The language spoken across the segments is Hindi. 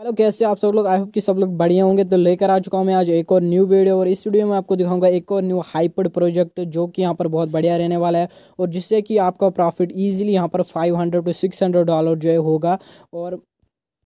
हेलो, कैसे आप सब लोग? आई होप कि सब लोग बढ़िया होंगे। तो लेकर आ चुका हूँ मैं आज एक और न्यू वीडियो और इस वीडियो में आपको दिखाऊँगा एक और न्यू हाइपर प्रोजेक्ट जो कि यहाँ पर बहुत बढ़िया रहने वाला है और जिससे कि आपका प्रॉफिट इजीली यहाँ पर 500 टू 600 डॉलर जो है होगा। और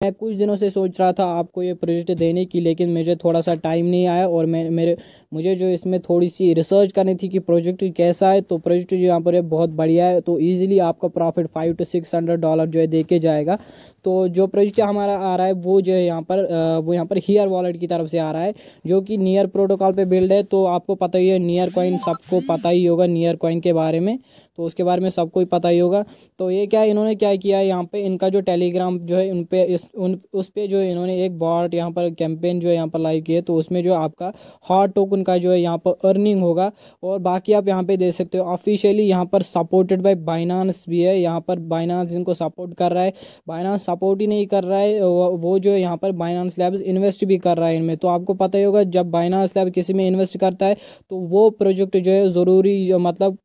मैं कुछ दिनों से सोच रहा था आपको ये प्रोजेक्ट देने की, लेकिन मुझे थोड़ा सा टाइम नहीं आया और मैं, मेरे, मुझे जो इसमें थोड़ी सी रिसर्च करनी थी कि प्रोजेक्ट कैसा है तो प्रोजेक्ट जो यहाँ पर है बहुत बढ़िया है तो इजीली आपका profit five to six hundred dollar जो है दे के जाएगा। तो जो प्रोजेक्ट हमारा आ रहा है, वो जो है यहाँ पर वो यहाँ पर हीयर वॉलेट की तरफ़ से आ रहा है, जो कि नियर प्रोटोकॉल पे बिल्ड है तो आपको पता ही है नियर कॉइन सबको पता ही होगा नियर कॉइन के बारे में। तो उसके बारे में सबको ही पता ही होगा। तो ये क्या इन्होंने क्या किया है? यहाँ पे इनका जो टेलीग्राम जो है, उन पे इस, उन, उस पर जो इन्होंने एक बॉट यहाँ पर कैंपेन जो है यहाँ पर लाइव किया तो उसमें जो आपका हॉट टोकन का जो है यहाँ पर अर्निंग होगा। और बाकी आप यहाँ पे देख सकते हो ऑफिशियली यहाँ पर सपोर्टेड बाई बाइनांस भी है। यहाँ पर बाइनांस इनको सपोर्ट कर रहा है बाइनांस सपोर्ट ही नहीं कर रहा है। वो जो है यहाँ पर बाइनांस लैब्स इन्वेस्ट भी कर रहा है इनमें। तो आपको पता ही होगा, जब बाइनांस लैब किसी में इन्वेस्ट करता है तो वो प्रोजेक्ट जो है ज़रूरी मतलब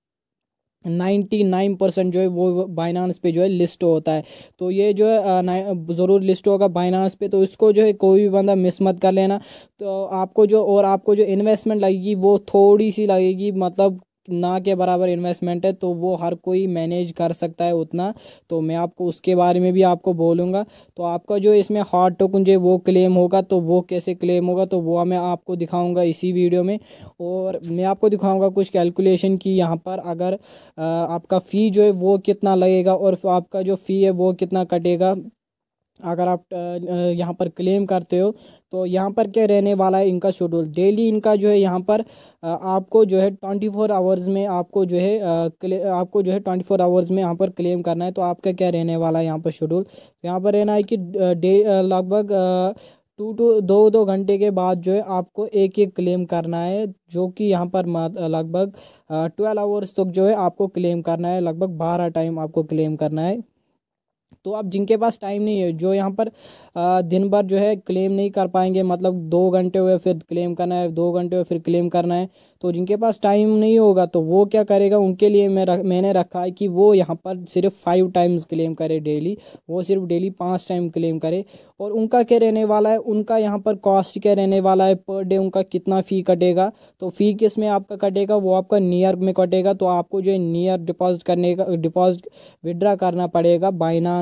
नाइन्टी नाइन परसेंट जो है वो बाइनांस पे जो है लिस्ट होता है। तो ये जो है ज़रूर लिस्ट होगा बाइनांस पे तो इसको जो है कोई भी बंदा मिस मत कर लेना। तो आपको जो, और आपको जो इन्वेस्टमेंट लगेगी वो थोड़ी सी लगेगी मतलब ना के बराबर इन्वेस्टमेंट है तो वो हर कोई मैनेज कर सकता है उतना। तो मैं आपको उसके बारे में भी आपको बोलूँगा। तो आपका जो इसमें हॉट टोकन जो वो क्लेम होगा तो वो कैसे क्लेम होगा तो वो मैं आपको दिखाऊँगा इसी वीडियो में। और मैं आपको दिखाऊँगा कुछ कैलकुलेशन की यहाँ पर अगर आपका फ़ी जो है, वो कितना लगेगा, और आपका जो फ़ी है, वो कितना कटेगा। अगर आप यहाँ पर क्लेम करते हो तो यहाँ पर क्या रहने वाला है इनका शेड्यूल डेली इनका जो है यहाँ पर आपको जो है ट्वेंटी फोर आवर्स में आपको जो है आपको जो है ट्वेंटी फोर आवर्स में यहाँ पर क्लेम करना है तो आपका क्या रहने वाला है यहाँ पर शेड्यूल यहाँ पर रहना है कि डे लगभग टू टू, दो दो घंटे के बाद जो है आपको एक एक क्लेम करना है, जो कि यहाँ पर लगभग ट्वेल्व आवर्स तक जो है आपको क्लेम करना है, लगभग बारह टाइम आपको क्लेम करना है। तो अब जिनके पास टाइम नहीं है जो यहाँ पर दिन भर जो है क्लेम नहीं कर पाएँगे मतलब दो घंटे हुए फिर क्लेम करना है दो घंटे हुए फिर क्लेम करना है तो जिनके पास टाइम नहीं होगा तो वो क्या करेगा? उनके लिए मैं रख, मैंने रखा है कि वो यहाँ पर सिर्फ़ फाइव टाइम्स क्लेम करे डेली वो सिर्फ़ डेली पाँच टाइम क्लेम करे और उनका क्या रहने वाला है? उनका यहाँ पर कॉस्ट क्या रहने वाला है? पर डे उनका कितना फ़ी कटेगा? तो फ़ी किसमें आपका कटेगा? वो आपका नियर में कटेगा तो आपको जो है नियर डिपॉजिट करने का डिपॉजिट विड्रा करना पड़ेगा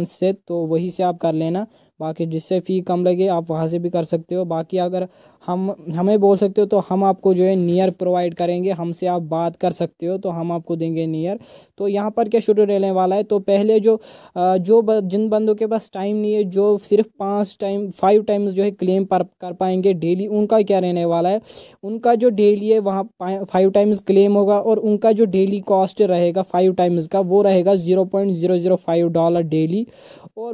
से तो वही से आप कर लेना। बाकी जिससे फ़ी कम लगे, आप वहाँ से भी कर सकते हो। बाकी अगर हम, हमें बोल सकते हो तो हम आपको जो है नियर प्रोवाइड करेंगे। हमसे आप बात कर सकते हो तो हम आपको देंगे नियर तो यहाँ पर क्या शुरू रहने वाला है? तो पहले जो जो जिन बंदों के पास टाइम नहीं है, जो सिर्फ़ पाँच टाइम फाइव टाइम्स जो है क्लेम पर, कर पाएँगे डेली उनका क्या रहने वाला है? उनका जो डेली है, वहाँ फाइव टाइम्स क्लेम होगा और उनका जो डेली कॉस्ट रहेगा फाइव टाइम्स का, वो रहेगा zero point zero zero five dollar daily और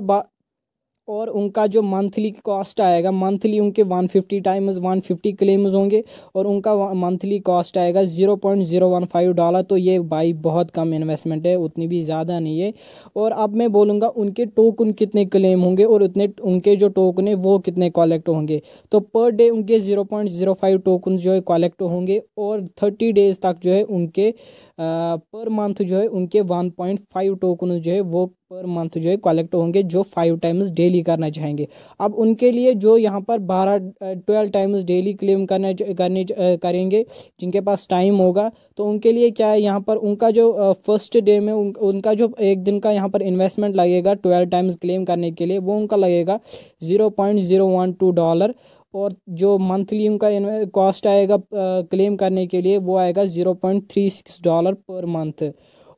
और उनका जो मंथली कॉस्ट आएगा मंथली उनके one fifty times one claims होंगे और उनका मंथली कॉस्ट आएगा zero point zero one five dollar तो ये भाई बहुत कम इन्वेस्टमेंट है, उतनी भी ज़्यादा नहीं है। और अब मैं बोलूँगा उनके टोकन कितने क्लेम होंगे और उतने, उनके जो टोकन है वो कितने कलेक्ट होंगे। तो पर डे उनके zero point zero five token जो है कलेक्ट होंगे और थर्टी डेज़ तक जो है उनके पर मंथ जो है उनके वन पॉइंट फाइव टोकन जो है वो पर मंथ जो है कलेक्ट होंगे जो फाइव टाइम्स डेली करना चाहेंगे। अब उनके लिए जो यहाँ पर बारह ट्वेल्व टाइम्स डेली क्लेम करना करने करेंगे जिनके पास टाइम होगा तो उनके लिए क्या है यहाँ पर उनका जो फ़र्स्ट डे में उन, उनका जो एक दिन का यहाँ पर इन्वेस्टमेंट लगेगा ट्वेल्व टाइम्स क्लेम करने के लिए वो उनका लगेगा zero point zero one two dollar और जो मंथली उनका कॉस्ट आएगा क्लेम करने के लिए वो आएगा zero point three six dollar per month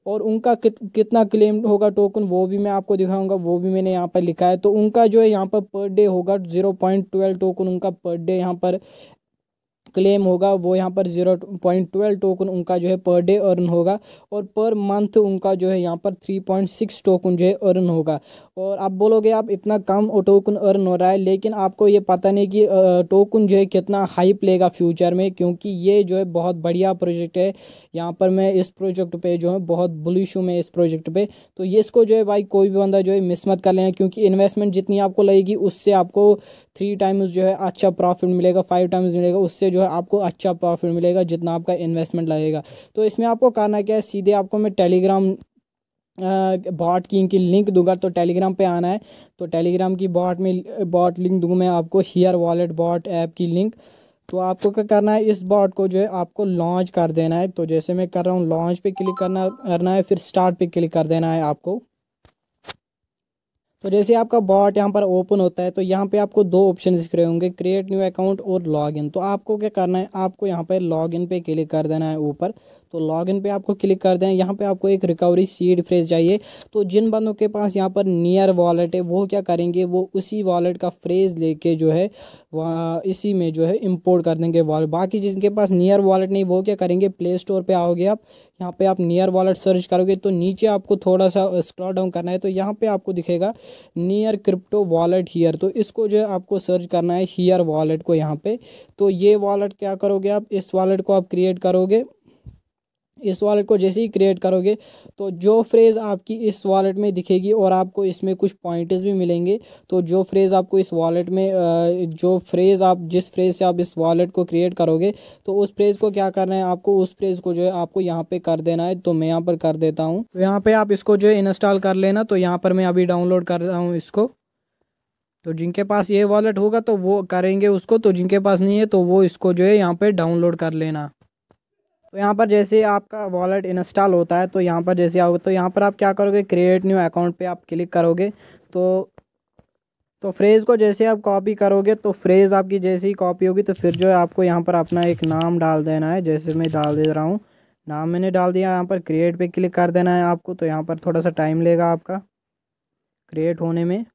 और उनका कित, कितना क्लेम होगा टोकन वो भी मैं आपको दिखाऊँगा, वो भी मैंने यहाँ पर लिखा है। तो उनका जो है यहाँ पर पर डे होगा ज़ीरो पॉइंट ट्वेल्व टोकन उनका पर डे यहाँ पर क्लेम होगा, वो यहाँ पर ज़ीरो पॉइंट ट्वेल्व टोकन उनका जो है पर डे अर्न होगा और पर मंथ उनका जो है यहाँ पर थ्री पॉइंट सिक्स टोकन जो है अर्न होगा। और आप बोलोगे, आप इतना कम टोकन अर्न हो रहा है, लेकिन आपको ये पता नहीं कि टोकन जो है कितना हाइप लेगा फ्यूचर में, क्योंकि ये जो है बहुत बढ़िया प्रोजेक्ट है। यहाँ पर मैं इस प्रोजेक्ट पे जो है, बहुत बुलिश हूँ मैं इस प्रोजेक्ट पे। तो ये इसको जो है भाई कोई भी बंदा जो है मिस मत कर लेना, क्योंकि इन्वेस्टमेंट जितनी आपको लगेगी, उससे आपको थ्री टाइम्स जो है अच्छा प्रॉफिट मिलेगा, फाइव टाइम्स मिलेगा, उससे जो है आपको अच्छा प्रॉफिट मिलेगा, जितना आपका इन्वेस्टमेंट लगेगा। तो इसमें आपको करना क्या है, सीधे आपको मैं टेलीग्राम बॉट की इनकी लिंक दूँगा। तो टेलीग्राम पे आना है। तो टेलीग्राम की बॉट में बॉट लिंक दूँगा मैं आपको हियर वॉलेट बॉट ऐप की लिंक तो आपको क्या करना है, इस बॉट को जो है आपको लॉन्च कर देना है। तो जैसे मैं कर रहा हूँ लॉन्च पे क्लिक करना करना है, फिर स्टार्ट पे क्लिक कर देना है आपको। तो जैसे आपका बॉट यहाँ पर ओपन होता है तो यहाँ पे आपको दो ऑप्शन दिख रहे होंगे क्रिएट न्यू अकाउंट और लॉगिन तो आपको क्या करना है? आपको यहाँ पर लॉगिन पे क्लिक कर देना है ऊपर. तो लॉगिन पे आपको क्लिक कर दें। यहाँ पे आपको एक रिकवरी सीड फ्रेज चाहिए। तो जिन बंदों के पास यहाँ पर नियर वॉलेट है, वो क्या करेंगे? वो उसी वॉलेट का फ्रेज लेके जो है इसी में जो है इम्पोर्ट कर देंगे वॉलेट बाकी जिनके पास नियर वॉलेट नहीं, वो क्या करेंगे? प्ले स्टोर पर आओगे आप। यहाँ पे आप नियर वॉलेट सर्च करोगे तो नीचे आपको थोड़ा सा स्क्रॉल डाउन करना है। तो यहाँ पे आपको दिखेगा नियर क्रिप्टो वॉलेट हियर तो इसको जो है आपको सर्च करना है हियर वॉलेट को यहाँ पे। तो ये वॉलेट क्या करोगे आप? इस वॉलेट को आप क्रिएट करोगे। इस वॉलेट को जैसे ही क्रिएट करोगे तो जो फ्रेज़ आपकी इस वॉलेट में दिखेगी और आपको इसमें कुछ पॉइंट्स भी मिलेंगे तो जो फ्रेज़ आपको इस वॉलेट में जो फ्रेज़ आप, जिस फ्रेज़ से आप इस वॉलेट को क्रिएट करोगे तो उस फ्रेज़ को क्या करना है, आपको उस फ्रेज़ को जो है, आपको यहाँ पे कर देना है तो मैं यहाँ पर कर देता हूँ। तो यहाँ पर आप इसको जो है इंस्टॉल कर लेना तो यहाँ पर मैं अभी डाउनलोड कर रहा हूँ इसको। तो जिनके पास ये वॉलेट होगा तो वो करेंगे उसको तो जिनके पास नहीं है तो वो इसको जो है, यहाँ पर डाउनलोड कर लेना। तो यहाँ पर जैसे आपका वॉलेट इंस्टॉल होता है तो यहाँ पर जैसे आओगे तो यहाँ पर आप क्या करोगे? क्रिएट न्यू अकाउंट पे आप क्लिक करोगे। तो तो फ्रेज़ को जैसे आप कॉपी करोगे तो फ्रेज़ आपकी जैसे ही कॉपी होगी तो फिर जो है आपको यहाँ पर अपना एक नाम डाल देना है। जैसे मैं डाल दे रहा हूँ, नाम मैंने डाल दिया, यहाँ पर क्रिएट पे क्लिक कर देना है आपको तो यहाँ पर थोड़ा सा टाइम लेगा आपका। क्रिएट होने में।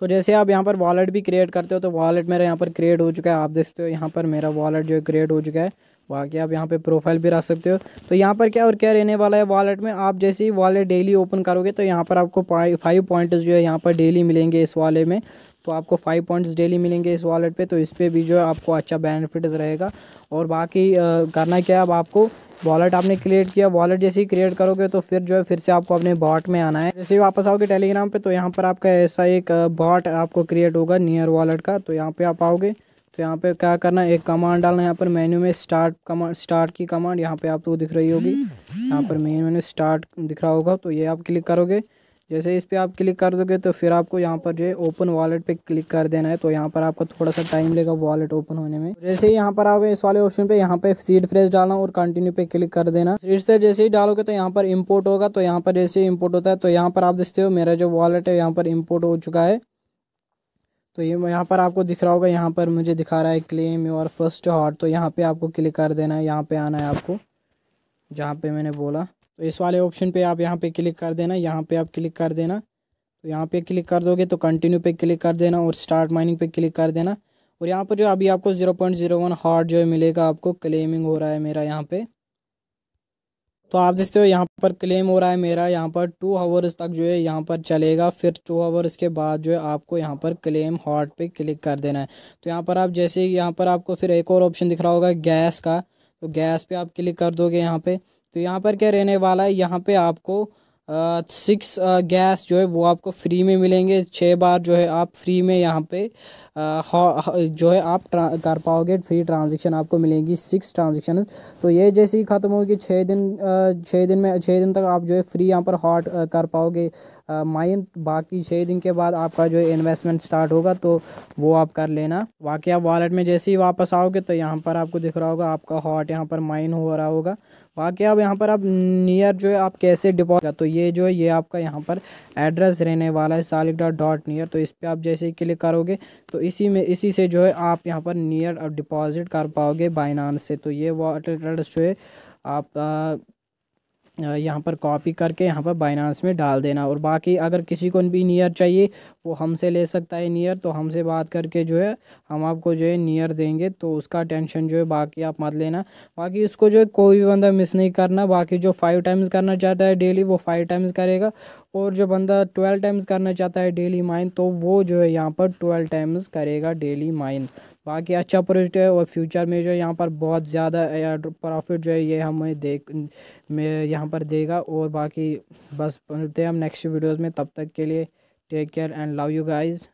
तो जैसे आप यहाँ पर वॉलेट भी क्रिएट करते हो तो वॉलेट मेरा यहाँ पर क्रिएट हो चुका है। आप देखते हो यहाँ पर मेरा वॉलेट जो है क्रिएट हो चुका है। बाकी आप यहाँ पे प्रोफ़ाइल भी रख सकते हो। तो यहाँ पर क्या और क्या रहने वाला है वॉलेट में? आप जैसे ही वॉलेट डेली ओपन करोगे तो यहाँ पर आपको फाइव पॉइंट्स जो है यहाँ पर डेली मिलेंगे इस वाले में। तो आपको फाइव पॉइंट्स डेली मिलेंगे इस वॉलेट पे तो इस पर भी जो है आपको अच्छा बेनिफिट्स रहेगा। और बाकी करना क्या है अब आपको? वॉलेट आपने क्रिएट किया वॉलेट जैसे ही क्रिएट करोगे तो फिर जो है फिर से आपको अपने बॉट में आना है। जैसे ही वापस आओगे टेलीग्राम पे तो यहाँ पर आपका ऐसा एक बॉट आपको क्रिएट होगा नियर वॉलेट का। तो यहाँ पे आप आओगे तो यहाँ पे क्या करना है, एक कमांड डालना यहाँ पर मेन्यू में स्टार्ट कमांड स्टार्ट की कमांड यहाँ पे आपको दिख रही होगी। यहाँ पर मेन्यू में स्टार्ट दिख रहा होगा तो ये आप क्लिक करोगे। जैसे इस पर आप क्लिक कर दोगे तो फिर आपको यहाँ पर जो है ओपन वॉलेट पे क्लिक कर देना है। तो यहाँ पर आपको थोड़ा सा टाइम लेगा वॉलेट ओपन होने में। जैसे ही यहाँ पर आओगे, इस वाले ऑप्शन पे यहाँ पे सीड फ्रेज डालना और कंटिन्यू पे क्लिक कर देना। सीड से जैसे ही डालोगे तो यहाँ पर इम्पोर्ट होगा। तो यहाँ पर जैसे ही इम्पोर्ट होता है तो यहाँ पर आप देखते हो मेरा जो वॉलेट है यहाँ पर इम्पोर्ट हो चुका है। तो ये यहाँ पर आपको दिख रहा होगा, यहाँ पर मुझे दिखा रहा है क्लेम योर फ़र्स्ट हॉट तो यहाँ पे आपको क्लिक कर देना है, यहाँ पे आना है आपको, जहाँ पे मैंने बोला। तो इस वाले ऑप्शन पे आप यहाँ पे क्लिक कर देना, यहाँ पे आप क्लिक कर देना। तो यहाँ पे क्लिक कर दोगे तो कंटिन्यू पे क्लिक कर देना और स्टार्ट माइनिंग पे क्लिक कर देना। और यहाँ पर जो अभी आपको zero point zero one heart जो है मिलेगा आपको क्लेमिंग हो रहा है मेरा यहाँ पे। तो आप देखते हो यहाँ पर क्लेम हो रहा है मेरा, यहाँ पर टू आवर्स तक जो है यहाँ पर चलेगा। फिर टू आवर्स के बाद जो है आपको यहाँ पर क्लेम हॉट पे क्लिक कर देना है। तो यहाँ पर आप जैसे यहाँ पर आपको फिर एक और ऑप्शन दिख रहा होगा गैस का। तो गैस पे आप क्लिक कर दोगे यहाँ पे। तो यहाँ पर क्या रहने वाला है? यहाँ पे आपको सिक्स गैस जो है वो आपको फ्री में मिलेंगे। छः बार जो है आप फ्री में यहाँ पे आ, जो है आप कर पाओगे। फ्री ट्रांजेक्शन आपको मिलेंगी सिक्स ट्रांजेक्शन तो ये जैसे ही ख़त्म होगी छः दिन छः दिन में छः दिन तक आप जो है फ्री यहाँ पर हॉट कर पाओगे। माइन बाकी छः दिन के बाद आपका जो इन्वेस्टमेंट स्टार्ट होगा तो वो आप कर लेना। बाकी आप वॉलेट में जैसे ही वापस आओगे तो यहाँ पर आपको दिख रहा होगा, आपका हॉट यहाँ पर माइन हो रहा होगा। बाकी अब यहाँ पर आप नियर जो है, आप कैसे डिपॉजिट तो ये जो है, ये आपका यहाँ पर एड्रेस रहने वाला है सालिक डॉट नियर तो इस पर आप जैसे ही क्लिक करोगे तो इसी में, इसी से जो है, आप यहाँ पर नियर डिपॉजिट कर पाओगे बाइनांस से। तो ये वॉलेट एड्रेस जो है, आप यहाँ पर कॉपी करके यहाँ पर बाइनांस में डाल देना और बाकी अगर किसी को भी नियर चाहिए, वो हमसे ले सकता है नियर तो हमसे बात करके जो है, हम आपको जो है नियर देंगे तो उसका टेंशन जो है बाकी आप मत लेना। बाकी इसको जो है कोई भी बंदा मिस नहीं करना, बाकी जो फाइव टाइम्स करना चाहता है डेली वो फाइव टाइम्स करेगा। और जो बंदा ट्वेल्व टाइम्स करना चाहता है डेली माइन तो वो जो है यहाँ पर ट्वेल्व टाइम्स करेगा डेली माइन बाकी अच्छा प्रोजेक्ट है और फ्यूचर में जो है यहाँ पर बहुत ज़्यादा प्रॉफिट जो है ये हमें देख, में यहाँ पर देगा और बाकी बस मिलते हैं हम नेक्स्ट वीडियोज़ में, तब तक के लिए take care and love you guys